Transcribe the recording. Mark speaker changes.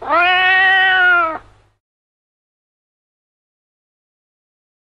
Speaker 1: Quack!